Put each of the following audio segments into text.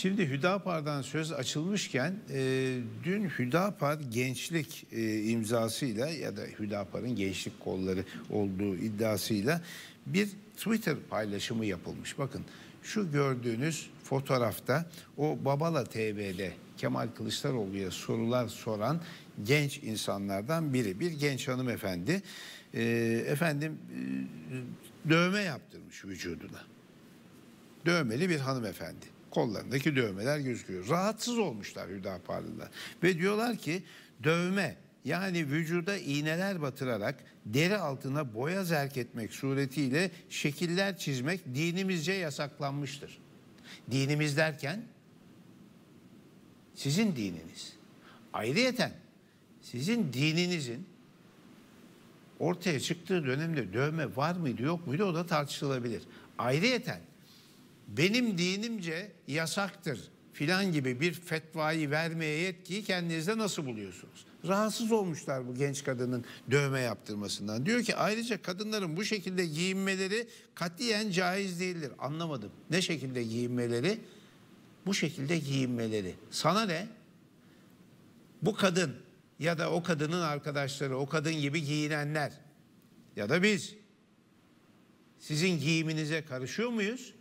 Şimdi Hüdapar'dan söz açılmışken e, dün Hüdapar gençlik e, imzasıyla ya da Hüdapar'ın gençlik kolları olduğu iddiasıyla bir Twitter paylaşımı yapılmış. Bakın şu gördüğünüz fotoğrafta o Babala TV'de Kemal Kılıçdaroğlu'ya sorular soran genç insanlardan biri. Bir genç hanımefendi e, efendim e, dövme yaptırmış vücuduna. Dövmeli bir hanımefendi. Kollarındaki dövmeler gözüküyor. Rahatsız olmuşlar Hüdaparlılar. Ve diyorlar ki dövme yani vücuda iğneler batırarak deri altına boya zerk etmek suretiyle şekiller çizmek dinimizce yasaklanmıştır. Dinimiz derken sizin dininiz. Ayrıyeten sizin dininizin ortaya çıktığı dönemde dövme var mıydı yok muydu o da tartışılabilir. Ayrıyeten benim dinimce yasaktır filan gibi bir fetvayı vermeye yetkiyi kendinizde nasıl buluyorsunuz? Rahatsız olmuşlar bu genç kadının dövme yaptırmasından. Diyor ki ayrıca kadınların bu şekilde giyinmeleri katiyen caiz değildir. Anlamadım. Ne şekilde giyinmeleri? Bu şekilde giyinmeleri. Sana ne? Bu kadın ya da o kadının arkadaşları, o kadın gibi giyinenler ya da biz sizin giyiminize karışıyor muyuz?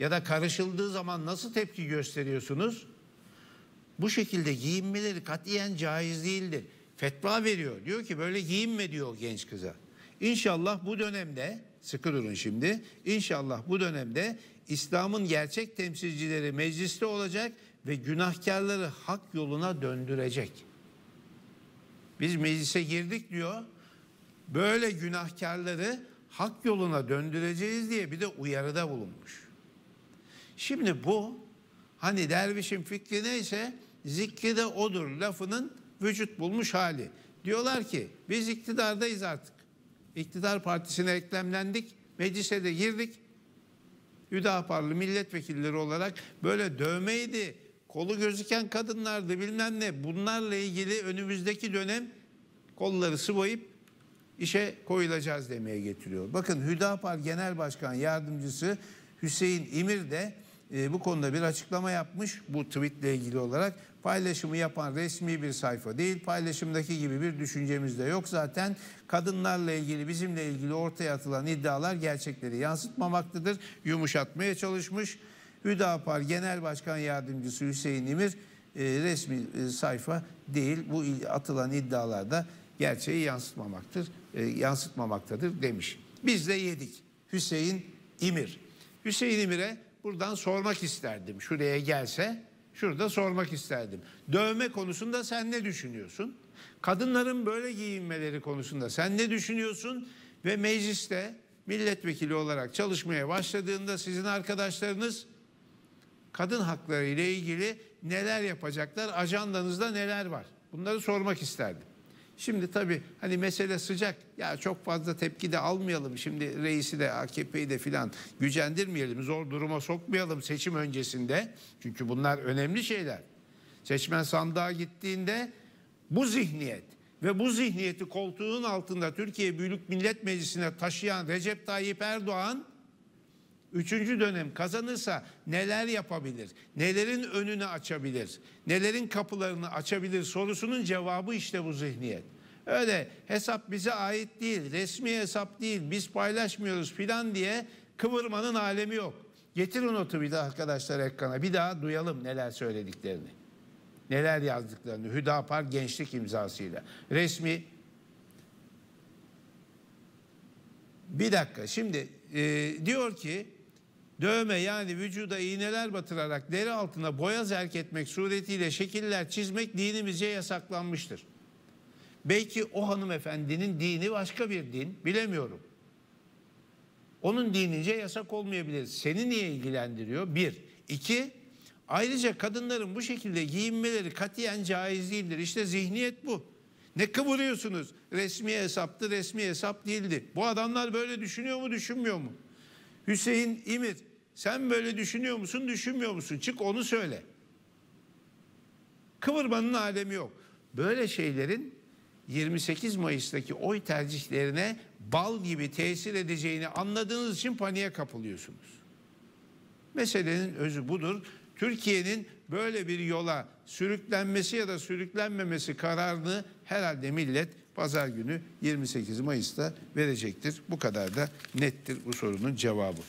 Ya da karışıldığı zaman nasıl tepki gösteriyorsunuz? Bu şekilde giyinmeleri katiyen caiz değildir. Fetva veriyor. Diyor ki böyle giyinme diyor genç kıza. İnşallah bu dönemde sıkı durun şimdi. İnşallah bu dönemde İslam'ın gerçek temsilcileri mecliste olacak ve günahkarları hak yoluna döndürecek. Biz meclise girdik diyor. Böyle günahkarları hak yoluna döndüreceğiz diye bir de uyarıda bulunmuş. Şimdi bu hani dervişin fikri neyse zikri de odur lafının vücut bulmuş hali. Diyorlar ki biz iktidardayız artık. İktidar partisine eklemlendik. Meclise de girdik. Hüdaparlı milletvekilleri olarak böyle dövmeydi, kolu gözüken kadınlardı bilmem ne. Bunlarla ilgili önümüzdeki dönem kolları sıvayıp işe koyulacağız demeye getiriyor. Bakın Hüdapar Genel Başkan Yardımcısı Hüseyin İmir de e, bu konuda bir açıklama yapmış bu tweetle ilgili olarak. Paylaşımı yapan resmi bir sayfa değil. Paylaşımdaki gibi bir düşüncemiz de yok zaten. Kadınlarla ilgili bizimle ilgili ortaya atılan iddialar gerçekleri yansıtmamaktadır. Yumuşatmaya çalışmış. Hüdapar Genel Başkan Yardımcısı Hüseyin İmir e, resmi e, sayfa değil. Bu atılan iddialar da gerçeği yansıtmamaktır, e, yansıtmamaktadır demiş. Biz de yedik. Hüseyin İmir. Hüseyin İmir'e buradan sormak isterdim. Şuraya gelse şurada sormak isterdim. Dövme konusunda sen ne düşünüyorsun? Kadınların böyle giyinmeleri konusunda sen ne düşünüyorsun? Ve mecliste milletvekili olarak çalışmaya başladığında sizin arkadaşlarınız kadın hakları ile ilgili neler yapacaklar? Ajandanızda neler var? Bunları sormak isterdim. Şimdi tabii hani mesele sıcak. Ya çok fazla tepki de almayalım. Şimdi reisi de AKP'yi de filan gücendirmeyelim. Zor duruma sokmayalım seçim öncesinde. Çünkü bunlar önemli şeyler. Seçmen sandığa gittiğinde bu zihniyet ve bu zihniyeti koltuğun altında Türkiye Büyük Millet Meclisi'ne taşıyan Recep Tayyip Erdoğan üçüncü dönem kazanırsa neler yapabilir? Nelerin önünü açabilir? Nelerin kapılarını açabilir sorusunun cevabı işte bu zihniyet. Öyle hesap bize ait değil, resmi hesap değil, biz paylaşmıyoruz filan diye kıvırmanın alemi yok. Getirin o tweet'i arkadaşlar ekrana bir daha duyalım neler söylediklerini. Neler yazdıklarını Hüdapar gençlik imzasıyla. Resmi bir dakika şimdi e, diyor ki Dövme yani vücuda iğneler batırarak deri altına boya zerk etmek suretiyle şekiller çizmek dinimizce yasaklanmıştır. Belki o hanımefendinin dini başka bir din bilemiyorum. Onun dinince yasak olmayabilir. Seni niye ilgilendiriyor? Bir. iki. Ayrıca kadınların bu şekilde giyinmeleri katiyen caiz değildir. İşte zihniyet bu. Ne kıvırıyorsunuz? Resmi hesaptı, resmi hesap değildi. Bu adamlar böyle düşünüyor mu, düşünmüyor mu? Hüseyin İmir sen böyle düşünüyor musun düşünmüyor musun çık onu söyle. Kıvırmanın alemi yok. Böyle şeylerin 28 Mayıs'taki oy tercihlerine bal gibi tesir edeceğini anladığınız için paniğe kapılıyorsunuz. Meselenin özü budur. Türkiye'nin böyle bir yola sürüklenmesi ya da sürüklenmemesi kararını herhalde millet pazar günü 28 Mayıs'ta verecektir. Bu kadar da nettir bu sorunun cevabı.